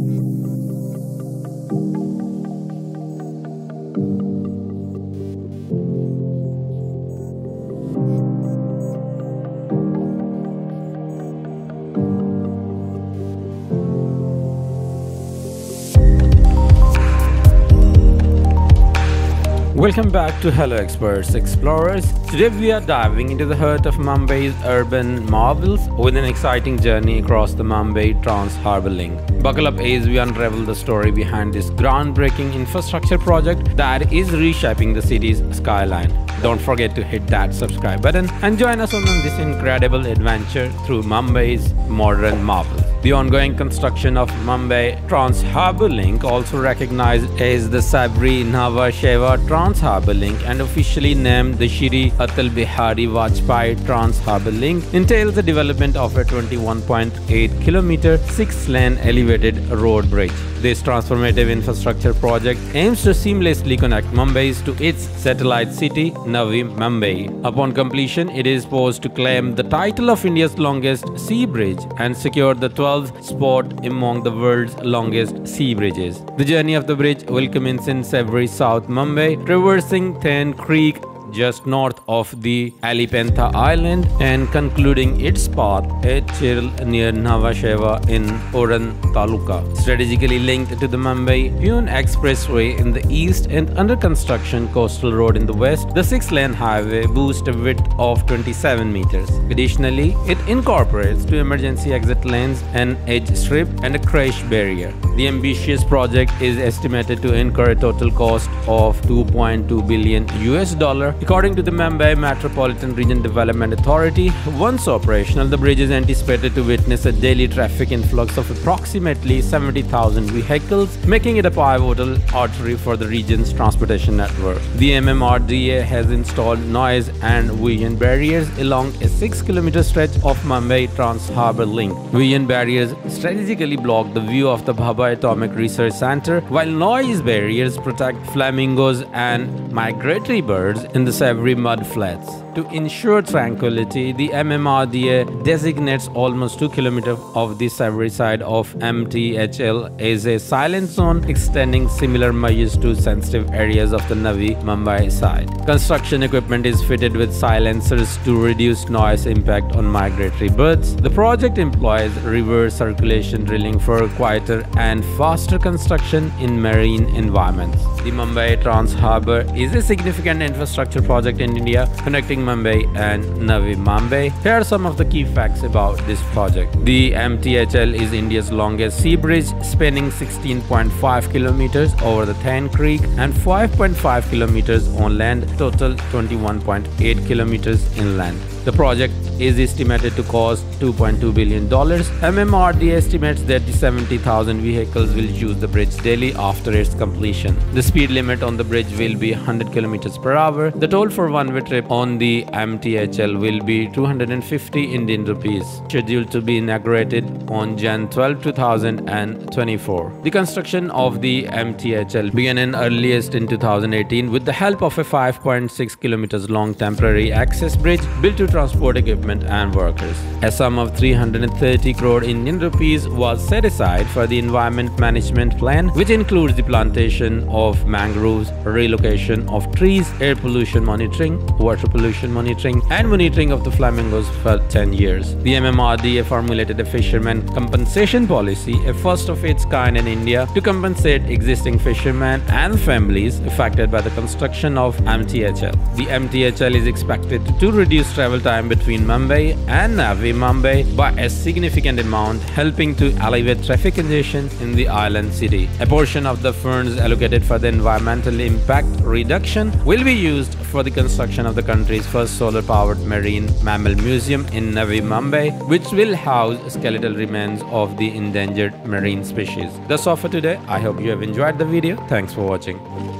Thank you. Welcome back to Hello Experts Explorers. Today we are diving into the heart of Mumbai's urban marvels with an exciting journey across the Mumbai Trans Harbour Link. Buckle up as we unravel the story behind this groundbreaking infrastructure project that is reshaping the city's skyline. Don't forget to hit that subscribe button and join us on this incredible adventure through Mumbai's modern marvels. The ongoing construction of Mumbai Trans Harbour Link, also recognized as the Sewri Nhava Sheva Trans Harbour Link and officially named the Shri Atal Bihari Vajpayee Trans Harbour Link, entails the development of a 21.8 kilometer, 6 lane elevated road bridge. This transformative infrastructure project aims to seamlessly connect Mumbai to its satellite city, Navi Mumbai. Upon completion, it is poised to claim the title of India's longest sea bridge and secure the 12th spot among the world's longest sea bridges. The journey of the bridge will commence in Sevri, South Mumbai, traversing Thane Creek just north of the Elephanta Island and concluding its path at Chirle near Nhava Sheva in Uran Taluka. Strategically linked to the Mumbai-Pune Expressway in the east and under construction Coastal Road in the west, the six-lane highway boasts a width of 27 meters. Additionally, it incorporates two emergency exit lanes, an edge strip, and a crash barrier. The ambitious project is estimated to incur a total cost of 2.2 billion US dollar According to the Mumbai Metropolitan Region Development Authority, once operational, the bridge is anticipated to witness a daily traffic influx of approximately 70,000 vehicles, making it a pivotal artery for the region's transportation network. The MMRDA has installed noise and vision barriers along a 6 km stretch of Mumbai Trans Harbour Link. Vision barriers strategically block the view of the Bhabha Atomic Research Center, while noise barriers protect flamingos and migratory birds in the Sevri mud flats. To ensure tranquility, the MMRDA designates almost 2 km of the Sevri side of MTHL as a silent zone, extending similar measures to sensitive areas of the Navi Mumbai side. Construction equipment is fitted with silencers to reduce noise impact on migratory birds. The project employs reverse circulation drilling for quieter and faster construction in marine environments. The Mumbai Trans Harbour is a significant infrastructure project in India connecting Mumbai and Navi Mumbai. Here are some of the key facts about this project. The MTHL is India's longest sea bridge, spanning 16.5 kilometers over the Thane Creek and 5.5 kilometers on land, total 21.8 kilometers inland. The project is estimated to cost $2.2 billion. MMRD estimates that the 70,000 vehicles will use the bridge daily after its completion. The speed limit on the bridge will be 100 km per hour. The toll for one-way trip on the MTHL will be 250 Indian rupees, scheduled to be inaugurated on Jan 12, 2024. The construction of the MTHL began in earliest in 2018 with the help of a 5.6 kilometers long temporary access bridge built to transport equipment and workers. A sum of 330 crore Indian rupees was set aside for the environment management plan, which includes the plantation of mangroves, relocation of trees, air pollution monitoring, water pollution monitoring, and monitoring of the flamingos for 10 years. The MMRDA formulated a fisherman compensation policy, a first of its kind in India, to compensate existing fishermen and families affected by the construction of MTHL. The MTHL is expected to reduce travel time between Mumbai and Navi Mumbai by a significant amount, helping to alleviate traffic congestion in the island city. A portion of the funds allocated for the environmental impact reduction will be used for the construction of the country's first solar-powered marine mammal museum in Navi Mumbai, which will house skeletal remains of the endangered marine species. That's all for today. I hope you have enjoyed the video. Thanks for watching.